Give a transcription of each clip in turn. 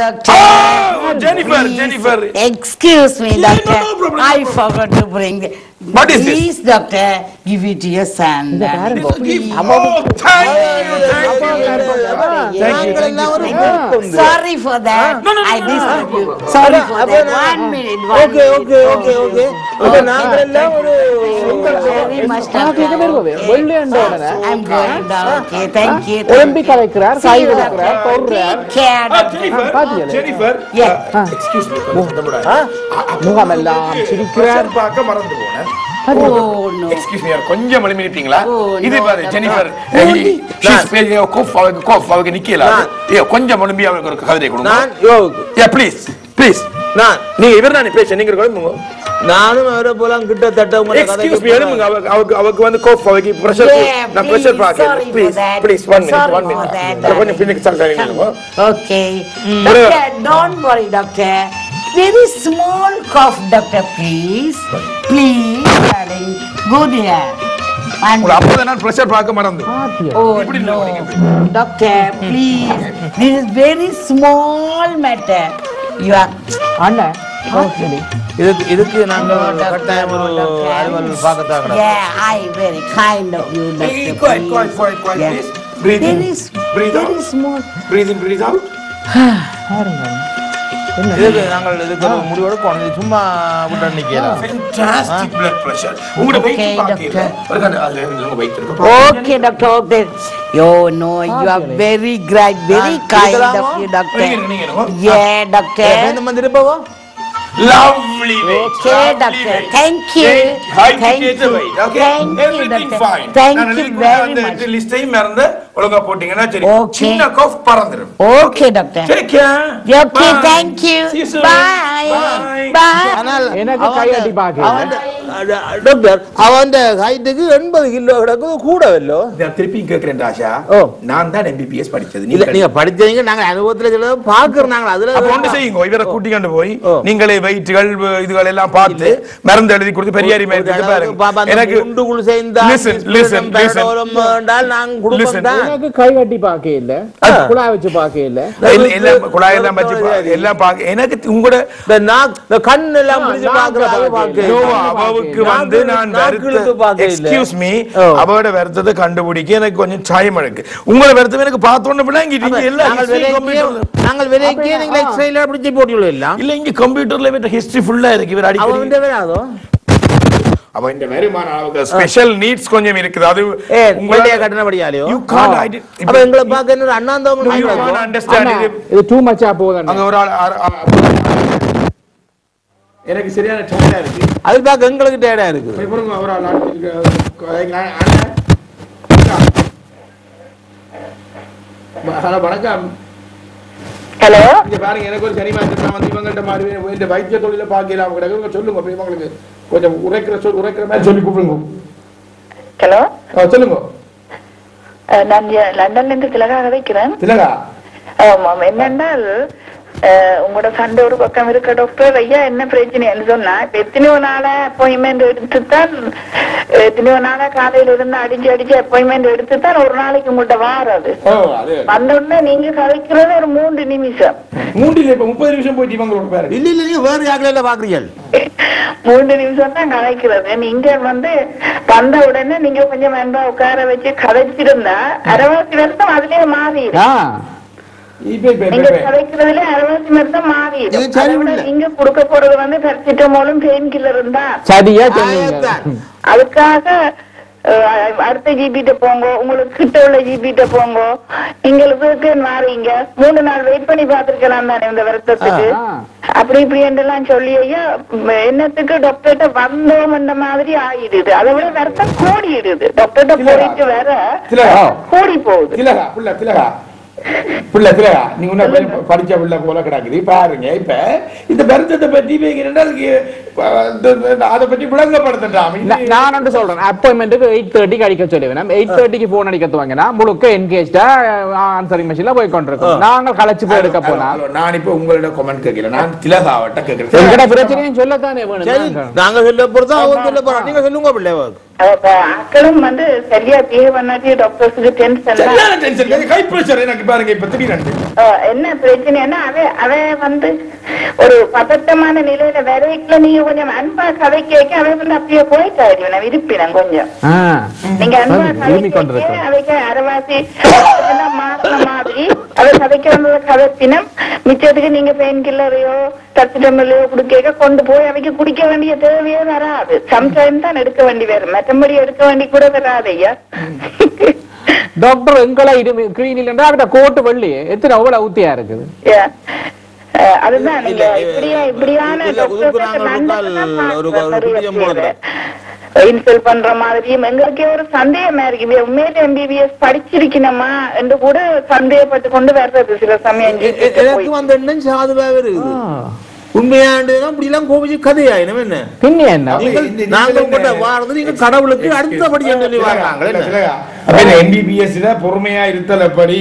Doctor. Oh, Jennifer, Please, Jennifer. Excuse me, Yeah, doctor. no, no problem, no I problem. forgot to bring. The, What is this? Please, doctor, give it to your son. This is a gift. Oh, thank you, thank you. Thank you. நாங்களெல்லாம் ஒரு Thank you. குடும்பம். Sorry for that. No, no, no, I disturbed you. Sorry for that. One minute. அப்ப எல்லாம் ஒரு Very much, வெள்ளி உடனே I'm going down. Okay, thank you. Olympic கலைக்கிறார் Ah, uh. முகமெல்லாம் சிரிக்கிறார் பார்க்க மறந்து போனேன் Oh. எக்ஸ்கியூஸ் மீ கொஞ்சம் நிப்பீங்களா ஓ, இது பாரு ஜெனிஃபர் நான். கோஃப் அவருக்கு கோஃப் அவருக்கு நிக்கல நான். ஏ கொஞ்சம் மனும்பி அவருக்கு ஒரு கொடுங்க. நான் ஏ ப்ளீஸ் ப்ளீஸ் நான் நீங்க இவர் தானே பேச நீங்க நானும் அவரை போலாம் கிட்டத்தட்ட உங்களை எக்ஸ்கியூஸ் மீ எழுமுங்க அவருக்கு அவருக்கு அவருக்கு வந்து கோஃப் அவருக்கு பிரஷர் நான் pressure please. Please one minute Sorry one for minute that, கொஞ்சம் பின்னுக்கு சொல்றீங்க Okay. Doctor, don't worry, doctor. Very small cough, doctor, please. Please, darling. Go there. And உங்களை அப்பதான் நான் பிரஷர் பார்க்க மறந்து oh இப்படி no, இல்ல, doctor, please. This is very small matter. You are. அண்ணன் இதுக்கு இதுக்கு நாங்க No, doctor, கட்டாயம் ஒரு no, doctor. அலுவல் பார்க்கத்தான் கிடக்கு. Yeah, I very kind of you, doctor. Hey, quiet, please. quiet, quiet, quiet, Yeah. please. Breathe in. There is Breathe very out. small. breathe in breathe out இதுக்கு நாங்கள் இதுக்கு ஒரு முடிவோட இது சும்மா விட்டு நிக்கலாம் உங்களோட உங்க இருக்கு Ah, you, doctor. நீங்க நீங்க lovely weight Okay, lovely doctor. weight. Thank you. Height Thank you. weight, okay? Thank you, Everything doctor. fine. Thank நான் you very much. அந்த லிஸ்டையும் மறந்து ஒழுங்கா போட்டீங்கன்னா சரி Okay. சின்ன cough பறந்துடும் Okay, doctor. Take care. Okay, Bye. thank you. See you soon. Bye. Bye. Bye. ஆனால் எனக்கு அவன் கையடி பார்க்கல. அவன் டாக்டர் அவன் ஹைட்டுக்கு எண்பது கிலோ கிடக்கு கூடவல்லோ? நான் திருப்பி கேட்கிறேன் ராஷா ஓ. நான் தான் எம்பிபிஎஸ் படிச்சது இல்ல நீங்க நீங்க படிச்சீங்க நாங்க அனுபவத்துல சில பாக்குறோம் நாங்க அதுல ஒன்று செய்யுங்க இவரை கூட்டிக்கொண்டு போய். நீங்களே வெயிட்டுகள் இதுகள் எல்லாம் பார்த்து மருந்து எழுதி கொடுத்து பெரியாரி மருந்து பாருங்க. எனக்கு உண்டுக்குள் சேர்ந்தா Listen, listen, listen. என்றால் நாங்க Listen. கொடுப்போம் தான். எனக்கு கை கட்டி பார்க்க இல்ல. குழாய் வச்சு பார்க்க இல்ல. எல்லாம் குழாயெல்லாம் வச்சு எல்லாம் பார்க்க எனக்கு உங்களோட கண் எல்லாம் பிடிச்சு நாக்கு- வந்து நான் இல்ல. எக்ஸ்கியூஸ் மீ ஓ. அவட வருத்தத்தை கண்டுபிடிக்க எனக்கு கொஞ்சம் சாயம் இருக்கு உங்களோட வருத்தம் எனக்கு பார்த்தோன்னு விளங்கிட்டு எல்லாம் நாங்கள் விலைக்கே நாங்கள் எக்ஸ்ரேல பிடிச்சி போட்டுள்ள எல்லாம் இல்ல இங்க கம்ப்யூட்டர்ல இவற்ற ஹிஸ்டரி ஃபுல்லா இருக்கு இவர் அடிக்கடி அவ இந்த வருமான அளவுக்கு ஸ்பெஷல் நீட்ஸ் கொஞ்சம் இருக்குது அது ஏ உங்களால- வெள்ளைய கட்டணப்படியாலையோ you can't ide- அப்ப எங்களை பார்க்க இன்னொரு அண்ணாந்தவங்க இது டூ மச்சா போகுது அங்க ஒரு ஆள் எனக்கு சரியான டயர்டா இருக்கு. அது பார்க்க எங்களுக்கு. அண்ணா, அண்ணா. ஹலோ வணக்கம். ஹலோ. இங்க பாருங்க எனக்கு ஒரு சனி மாசம் நான் வந்து இவங்கள்ட்ட மாறி இந்த வைத்திய தொழில பார்க்கலாம் கிடக்கு. சொல்லுங்க போய் இவங்களுக்கு கொஞ்சம் உரைக்கிற சொல் உரைக்கிற மாதிரி சொல்லி கூப்பிடுங்க. ஹலோ. சொல்லுங்க. நான் லண்டன்ல இருந்து திலகாக வைக்கிறேன். திலகா? ஆமாம். என்னென்றால் அஹ், உங்களோட சண்டை ஒரு பக்கம் இருக்க டாக்டர் ஐயா என்ன பிரச்சனைன்னு சொன்னா எத்தனையோ நாளா அப்பாயின்மெண்ட் எடுத்துத்தான் எத்தனையோ நாளா காலையில இருந்து அடிச்சு அடிச்சு அப்பாயின்மெண்ட் எடுத்துத்தான் ஒரு நாளைக்கு உங்கள்ட்ட வாரது. வந்த உடனே நீங்க கதைக்கிறது ஒரு மூன்று நிமிஷம். இப்ப முப்பது நிமிஷம் போயிட்டு இல்ல இல்ல நீங்க வேற பாக்குறீங்க மூன்று நிமிஷம் தான் கதைக்கிறது. நீங்க வந்து வந்த உடனே நீங்க கொஞ்சம் மென்பா உட்கார வச்சு கதைச்சிருந்தா அரைவாசி வருஷம் அதுலயே மாறிடும் ஆ இப்ப இப்ப இப்ப நீங்க கொடுக்க போறது வந்து பெர்சிட்டமோலும் பெயின் கில்லரும் தான் சரியா. அதுக்காக அடுத்த ஜிபிட்ட போங்க. உங்களுக்கு கிட்ட உள்ள ஜிபிட்ட போங்க. எங்களுக்கு மாறீங்க. மூணு நாள் வெயிட் பண்ணி பார்த்திருக்கலாம் தானே இந்த வருத்தத்துக்கு. அப்படி இப்படி என்றெல்லாம் சொல்லி ஐயா என்னத்துக்கு டாக்டர்கிட்ட வந்தோம் இந்த மாதிரி ஆயிடுது. அதை விட வருத்தம் கூடிடுது. டாக்டர்கிட்ட போயிட்டு வர திலகா. கூடி போகுது. புள்ள நீங்க இன்னும் கொஞ்சம் படிச்ச புள்ள போல கிடக்குது. பாருங்க இப்ப இந்த வருத்தத்தை பற்றி அதை பற்றி விளங்கப்படுத்தட்டாம் நா- நான் ஒன்று சொல்றேன். அப்பாயின்மெண்ட்டுக்கு எயிட் தேர்ட்டிக்கு அடிக்க சொல்லுவேன் எயிட் தேர்ட்டிக்கு போன் அடிக்க துவங்கினா முழுக்க என்கேஜ்டா ஆன்சரிங் மிஷின்ல போய் கொண்டிருக்கோம் நாங்கள் களைச்சு போய் எடுக்க போனா நான் இப்ப உங்களோட கமெண்ட் கேட்கிறேன். நான் திலகாவட்ட எங்கட கேட்கிறேன் பிரச்சனையும் சொல்லத்தானே வேணும். நாங்க சொல்ல போறதா அவங்க சொல்ல போறோம் நீங்க சொல்லுங்க பிள்ளை ஆக்களும் வந்து சரியா பிஹேவ் பண்ணாட்டி டாக்டர்ஸுக்கு டென்ஷன் டென்ஷன் ஹை பிரஷர் எனக்கு பாருங்க இப்ப திடீர்னு என்ன பிரச்சனைன்னா அவ அவ வந்து ஒரு பதட்டமான நிலையில வரைக்குள்ள நீங்க கொஞ்சம் அன்பா கதை கேட்க அவ வந்து அப்படியே போயிட்டாரு நான் விருப்பினேன் கொஞ்சம். ஆ. நீங்க அன்பா கதை கேட்க. அவைக்கு அரவாசி மாதிரி அவ கதைக்கு வந்தத கதைப்பினம் மிச்சத்துக்கு நீங்க பெயின் கில்லரையோ தச்சுடமில்லையோ குடிக்க கொண்டு போய் அவைக்கு குடிக்க வேண்டிய தேவையே வராது. சம்டைம் தான் எடுக்க வேண்டி வரும். மற்றபடி எடுக்க வேண்டி கூட வராது ஐயா டாக்டர் எங்களை கிளீனில் கோட்டு வெள்ளி எத்தனை அவ்வளவு ஊத்தியா இருக்குது? அதுதான் நீங்க இல்ல, இப்படியா இப்படியான. இன்சல் பண்ற மாதிரியும் எங்களுக்கே ஒரு சந்தேகமா இருக்கு. உண்மையில எம்பிபிஎஸ் படிச்சிருக்கணுமா என்று கூட சந்தேகப்பட்டு கொண்டு வர்றது சில சமயம். எனக்கு வந்த எண்ணம் சாதுவாக இருக்குது. உண்மையாண்டுதான் இப்படி எல்லாம் கோபிச்சு கதையாயினம் என்ன? பின்ன என்ன நாங்க உங்கள்கிட்ட நீங்க கடவுளுக்கு அடுத்தபடி சொல்லி வர்றாங்களே எம்பிபிஎஸ்ல பொறுமையா இருத்தல் எப்படி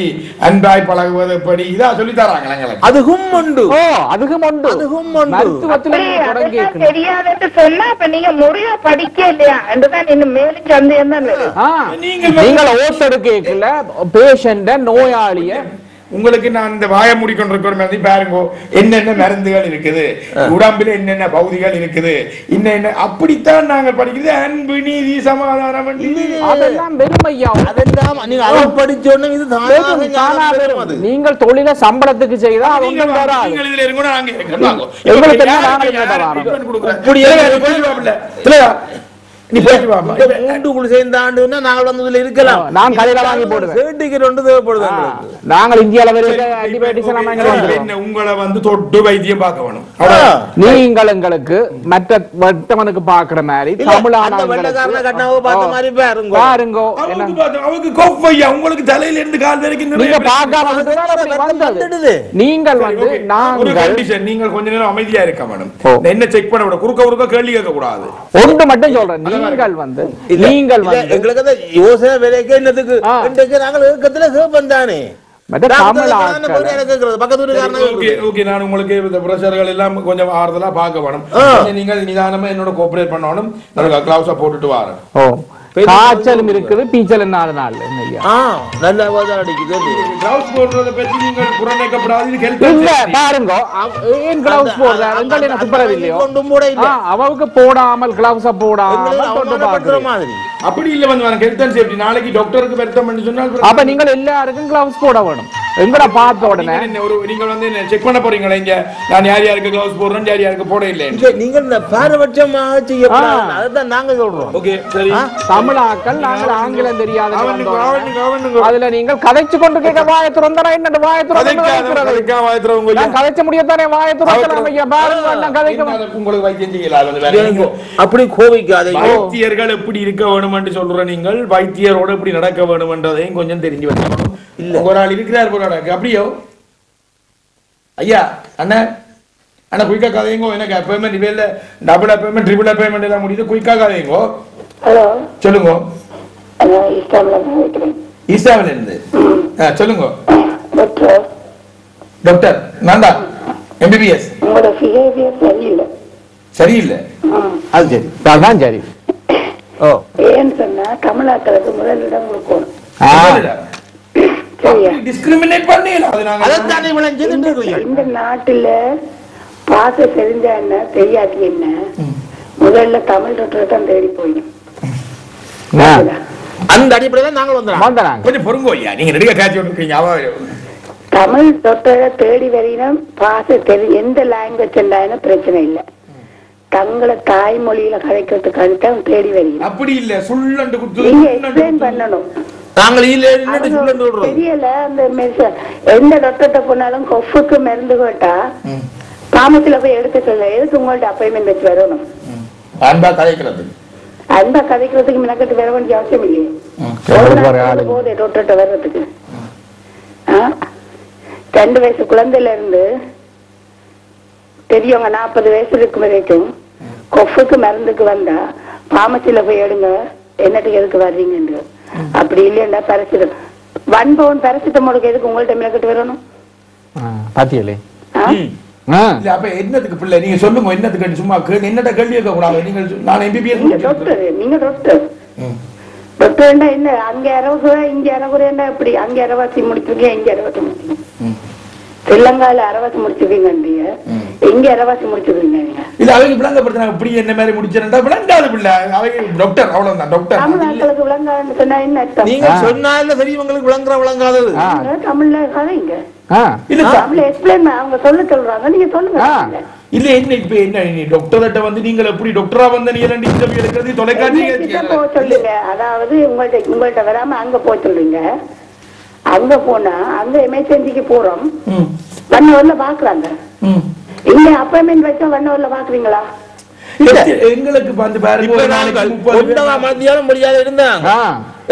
அன்பாய் பழகுவது எப்படி இதா சொல்லி தராங்க அதுவும் உண்டு. ஓ அதுக்கும் உண்டு. அதுவும் உண்டு. மருத்துவத்துல நீங்க தொடங்கி அதெல்லாம் தெரியாதுன்னு சொன்னா அப்ப நீங்க முறையா படிக்க இல்லையா? என்றுதான் இன்னும் மேலும் சந்தேகம் தான் வருது. ஆ, நீங்கள் ஓட்டெடுக்கல பேஷண்ட நோயாளிய உங்களுக்கு நான் இந்த வாய மூடிக்கொண்டிருக்கிற மாதிரி பாருங்க. என்னென்ன மருந்துகள் இருக்குது? உடம்புல என்னென்ன பகுதிகள் இருக்குது? என்னென்ன அப்படித்தான் நாங்கள் படிக்கிறது. அன்பு நீதி சமாதானம். அதெல்லாம் வெறுமையா அதெல்லாம் நீங்க அதை படிச்சோன்னு இது. நீங்கள் தொழில சம்பளத்துக்கு செய்தா அது நீங்க ஒன்றும் நீங்கள் இதுல இருங்க, நாங்க. எங்களுக்கு குழு சேர்ந்த ஆண்டுன்னா நாங்கள் வந்து இதுல இருக்கலாம் நான் கடையில வாங்கி போடுவேன். சர்டிபிகேட் ஒன்று தேவைப்படுது. நாங்கள் இந்தியால வரைக்கும் ஆன்டிபயோட்டிக்ஸ். என்ன, உங்களை வந்து தொட்டு வைத்தியம் பார்க்க வேணும். நீங்கள் எங்களுக்கு மற்ற வட்டவனுக்கு பாக்குற மாதிரி அந்த வெள்ளைக்காரனை கட்டினாவோ பார்த்த மாதிரி பாருங்க. பாருங்கோ அவங்களுக்கு கோப்பையா உங்களுக்கு தலையில இருந்து கால் வரைக்கும் நீங்க. பார்க்காம வந்தது வந்துடுது. நீங்கள் வந்து நாங்கள் நீங்கள் கொஞ்ச நேரம் அமைதியா இருக்க மேடம். என்ன செக் பண்ண விட குறுக்க குறுக்க கேள்வி கேட்க கூடாது ஒன்று மட்டும் சொல்றேன் நீங்கள் வந்து நீங்கள் வந்து எங்களுக்கு யோசனை விலைக்கு என்னத்துக்கு ஆ. இன்றைக்கு நாங்கள் ஏக்கத்துல கேப்பன் தானே. நான் உங்களுக்கு இந்த பிரஷர்கள் எல்லாம் கொஞ்சம் ஆறுதலா பார்க்க வேணும். நீங்கள் நிதானமா என்னோட கோஆபரேட் பண்ணணும். கிளவுஸா போட்டுட்டு வரேன். ஓ. காய்ச்சலும் இருக்குது பீச்சல் நாலு நாள் நல்ல பாருங்க ஏன் கிளவுஸ் கூட இல்ல. ஆ, அவருக்கு போடாமல் கிளவுஸ போடாமல் அப்படி இல்ல வந்து ஹெல்த் அண்ட் சேஃப்டி நாளைக்கு டாக்டருக்கு வருத்தம் பண்ணி சொன்னால் அப்ப நீங்கள் எல்லாருக்கும் கிளவுஸ் போட வேணும். எங்கட பார்த்த உடனே? ஒரு நீங்க வந்து செக் பண்ண போறீங்களா இங்க? நான் யார் யாருக்கு கிளவுஸ் போடுறேன் யார் யாருக்கு போட இல்லை நீங்கள் இந்த பாரபட்சமாக செய்யக்கூடாது அதுதான் நாங்க சொல்றோம். ஓகே சரி. தமிழாக்கள் நாங்கள் ஆங்கிலம் தெரியாத அதுல நீங்கள் கதைச்சு கொண்டு கேட்க வாய திறந்தா என்ன வாய திறந்து வாய்த்துறவங்க நான் கதைச்ச முடியத்தானே வாய பாருங்க கதைக்க என்ன உங்களுக்கு வைத்தியம் செய்யல அது வேற இல்லைங்க, அப்படி கோவிக்காதீங்க வைத்தியர்கள் எப்படி இருக்க வேணும் என்று சொல்ற நீங்கள் வைத்தியரோட எப்படி நடக்க வேணும் என்றதையும் கொஞ்சம் தெரிஞ்சு வச்சுக்கணும். இல்ல. ஒரு ஆள் இருக்கிறார் ஆள் அப்படியோ ஐயா அண்ணன் அண்ணா குயிக்கா கதையுங்கோ எனக்கு அப்பேமெண்ட் இவையில டபுள் அப்பேமெண்ட் ட்ரிபிள் அப்பேமெண்ட் எல்லாம் முடியுது குயிக்கா கதையுங்கோ? ஹலோ. சொல்லுங்க. ஈசாவில இருந்து ஆ, சொல்லுங்க. டாக்டர். டாக்டர் நான் தான். எம்பிபிஎஸ் உங்களோட பிஹேவியர் சரியில்லை. சரியில்லை? அது சரி. அதான் சரி. ஓ ஏன்னு சொன்னா தமிழாக்களுக்கு முதலிடம் கொடுக்கணும். டிஸ்கிரிமினேட் பண்ணல அது நாங்க அதைத்தானே விளைஞ்சது இந்த நாட்டுல பாச தெரிஞ்சா என்ன தெரியாட்டி என்ன? முதல்ல தமிழ் டாக்டர் தான் தேடி போயிடும் ஆ. அந்த அடிப்படையில நாங்கள் வந்துடுறோம் வந்துறாங்க கொஞ்சம் பொறுங்கோ ஐயா. நீங்க நடிகை காட்சி ஒன்று அவ தமிழ் டாக்டரை தேடி வரையினும் பாச தெரி எந்த லாங்குவேஜ் இருந்தாலும் பிரச்சனை இல்லை. தங்களை தாய்மொழியில கதைக்கிறதுக்காக தான் தேடி வரையினும். அப்படி இல்ல. சுள்ளண்டு நீங்க எக்ஸ்பிளைன். பண்ணணும். நாங்கள் தெரியல. அந்த எந்த டாக்டர்கிட்ட போனாலும் கொஃபுக்கு மருந்து கேட்டா பாமசில போய் எடுத்துக்கல எதுக்கு உங்கள்ட்ட அப்பாயின்மெண்ட் வச்சு வரணும்? அன்பா கதைக்கிறது. அந்த கதைக்கிறதுக்கு மெனக்கட்டு வர வேண்டிய அவசியம் இல்லையே. போதே டாக்டர்கிட்ட வர்றதுக்கு. ஆ? ரெண்டு வயசு குழந்தையில இருந்து பெரியவங்க நாற்பது வயசு இருக்கும் வரைக்கும் கொஃபுக்கு மருந்துக்கு வந்தா பாமசில போய் எடுங்க. என்னட்டுக்கு எதுக்கு வர்றீங்கன்னு. அப்படி இல்லையா பரிசிடம் ஒன் பவுன் பரிசிட்டமோளுக்கு எதுக்கு உங்கள்ட்ட மெனக்கட்டு வரணும்? பாத்தியலே. ஆ? ஆ. இல்ல அப்ப என்னத்துக்கு பிள்ளை? நீங்க சொல்லுங்க என்னத்துக்கு சும்மா என்னட்ட கேள்வி கேட்க கூடாது நீங்க நான் நீங்க எம்பிபிஎஸ் டாக்டர் நீங்க டாக்டர் டாக்டர் என்ன? அங்க அறவுக்குறா இங்க அறவுக்குறேன்டா எப்படி? அங்க அரைவாசி முடிச்சிருக்கீங்க இங்க அரைவாசி முடிச்சிருக்கீங்க ஸ்ரீலங்கால அரைவாசி முடிச்சிருக்கீங்க இங்க அரைவாசி முடிச்சிருக்கீங்க நீங்க? இல்ல அவங்க விளங்கப்படுத்தினாங்க இப்படி என்ன மாதிரி முடிச்சிருந்தா விளங்காது பிள்ளை. அவங்க டாக்டர் அவ்வளவுதான் டாக்டர் தமிழ் ஆட்களுக்கு விளங்காதுன்னு சொன்னா என்ன நீங்க சரி உங்களுக்கு விளங்குற விளங்காதது. நீங்க தமிழ்ல கதைங்க. இல்ல சார் தமிழ்ல எக்ஸ்பிளைன் அவங்க சொல்ல சொல்றாங்க. நீங்க சொல்லுங்க. இல்ல என்ன இப்ப என்ன டாக்டர்கிட்ட வந்து நீங்கள் எப்படி டாக்டரா வந்த நீ ரெண்டு இன்டர்வியூ எடுக்கிறது தொலைக்காட்சி போக சொல்லுங்க. அதாவது உங்கள்ட்ட உங்கள்ட்ட வராம அங்க போக சொல்லுங்க. அங்க போனா அங்க எமர்ஜென்சிக்கு போறோம். பாக்குறாங்க. இங்க அப்பாயின்மெண்ட் வச்சா வண்ண ஊர்ல பாக்குறீங்களா எங்களுக்கு வந்து பாருங்க மத்தியானம் முடியாத இருந்தாங்க.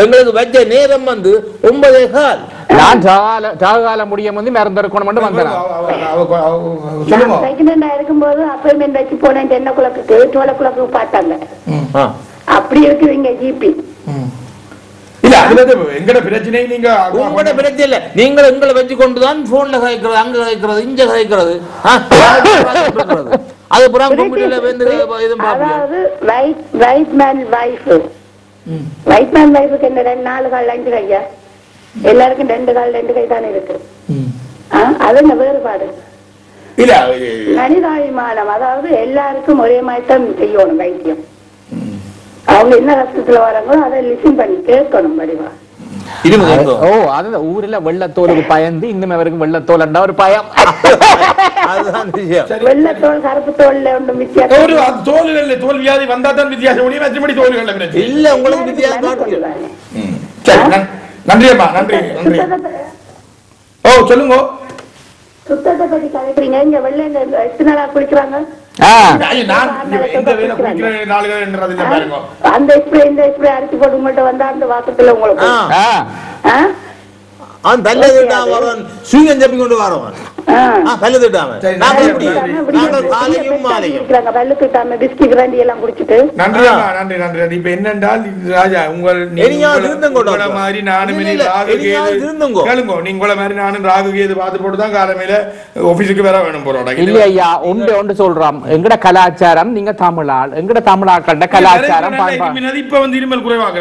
எங்களுக்கு வச்ச நேரம் வந்து ஒன்பதே கால். நான் ஜாகால முடியும் வந்து மருந்து எடுக்கணும் மட்டும் வந்தேன் பிரெக்னெண்டா இருக்கும்போது அப்பாயின்மெண்ட் வச்சு போனேன் o'clock twelve o'clock பார்த்தாங்க. ஆ. அப்படி இருக்குதுங்க ஜிபி இல்ல எங்கட பிரச்சனை நீங்க உங்களோட பிரச்சனை இல்ல. நீங்க எங்களை வச்சு கொண்டுதான் போன்ல கதைக்கிறது அங்க கதைக்கிறது இங்க கதைக்கிறது. அது புறம் கம்ப்யூட்டர்ல வந்து இதுவும் அதாவது மேன் வைஃப் ரைட் மேன் வைஃபுக்கு என்ன ரெண்டு நாலு கால் அஞ்சு கையா? எல்லாருக்கும் ரெண்டு கால் ரெண்டு கை தானே இருக்கு. அது என்ன வேறுபாடு? இல்ல மனிதாபிமானம். அதாவது எல்லாருக்கும் ஒரே மாதிரி தான் செய்யணும் வைத்தியம். அவங்க என்ன கஷ்டத்துல வராங்களோ அதை லிசன் பண்ணி கேட்கணும் வடிவா. ஓ அது ஊர்ல வெள்ளத்தோலுக்கு பயந்து இன்னும் அவருக்கு வெள்ளத்தோல் ஒரு பயம். வெள்ளத்தோல் கருப்பு தோல்ல ஒன்றும் வித்தியாசம் ஒரு தோல் வியாதி வந்தா தான் இல்ல உங்களுக்கு நன்றி அம்மா நன்றி நன்றி. சுத்தத்தை ஓ சொல்லுங்க. சுத்தத்தை பத்தி கதைக்கிறீங்க இங்க வெள்ளை இந்த எத்தனை நாளா குளிக்கிறாங்க? அந்த ஸ்ப்ரே இந்த ஸ்ப்ரே அடிச்சு போட்டு உங்கள்ட்ட வந்தா அந்த வாசத்துல உங்களுக்கு? அவன் திட்டாம வரவன் சூரியன் ஜப்பி கொண்டு வரவன் பல்ல திட்டாம. நாங்கள் காலையும் மாலையும். பல்லு கிட்டாம பிஸ்கி கிராண்டி எல்லாம் குடிச்சிட்டு. நன்றி நன்றி நன்றி. இப்ப என்னென்றால் ராஜா உங்கள் நீ- இனியாவது உங்கள- திருந்தங்கோ உங்கள டாக்டர். மாதிரி நானும் திருந்தங்கோ. கேளுங்கோ. நீங்க உங்கள மாதிரி நானும் ராகு கேது பார்த்து போட்டு தான் காலமையில ஆபீஸுக்கு வர வேணும் போறோம். இல்ல ஐயா? ஒன்று ஒன்று சொல்றோம். எங்கட கலாச்சாரம் நீங்க எங்கட கலாச்சாரம். இப்ப வந்து இருமல் குறைவாக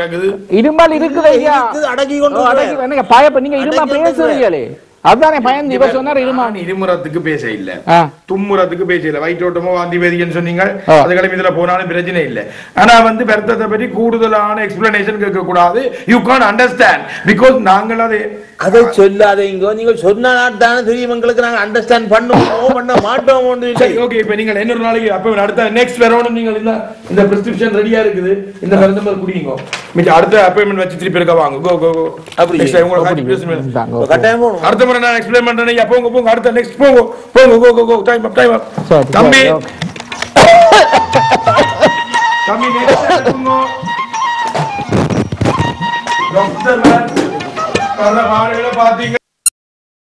இருமல் இருக்குது ஐயா. அடக்கி கொண்டு அடக்கி பயப்ப நீங்க இருமா பேசுறீங்களே. அதுதானே பயந்து இவர் சொன்னார் இருமா இருமுறத்துக்கு பேச இல்ல ஆ. தும்முறதுக்கு பேச இல்ல வயிற்றோட்டமோ வாந்தி பேதிகன்னு சொன்னீங்க ஆ. அது கிளம்பி இதுல போனாலும் பிரச்சனை இல்ல. ஆனா வந்து பெருத்தத்தை பற்றி கூடுதலான எக்ஸ்பிளனேஷன் கேட்க கூடாது யூ கான் அண்டர்ஸ்டாண்ட் பிகாஸ் நாங்கள் அது அதை சொல்லாதீங்க நீங்க சொன்னால் தானே தெரியும் எங்களுக்கு. நாங்க அண்டர்ஸ்டாண்ட் பண்ணுவோம் பண்ண மாட்டோம் ஓகே இப்ப நீங்கள் இன்னொரு நாளைக்கு அப்ப அடுத்த நெக்ஸ்ட் வரணும் நீங்கள் இந்த இந்த பிரிஸ்கிரிப்ஷன் ரெடியா இருக்குது. இந்த மருந்து மாதிரி குடிங்க. மிச்சம் அடுத்த அப்பாயின்மெண்ட் வச்சு திருப்பி இருக்க வாங்க. கோ கோ கோ அப்படி. உங்களுக்கு. கட்டாயம் அடுத்த முறை நான் எக்ஸ்பிளைன் பண்றேன். ஐயா போங்க போங்க அடுத்த நெக்ஸ்ட் போங்க. போங்க கோ கோ கோ டைம் அப் டைம் அப் தம்பி. தம்பி நெக்ஸ்ட் போங்க. டாக்டர் பல பாடுகளை பாத்தீங்க.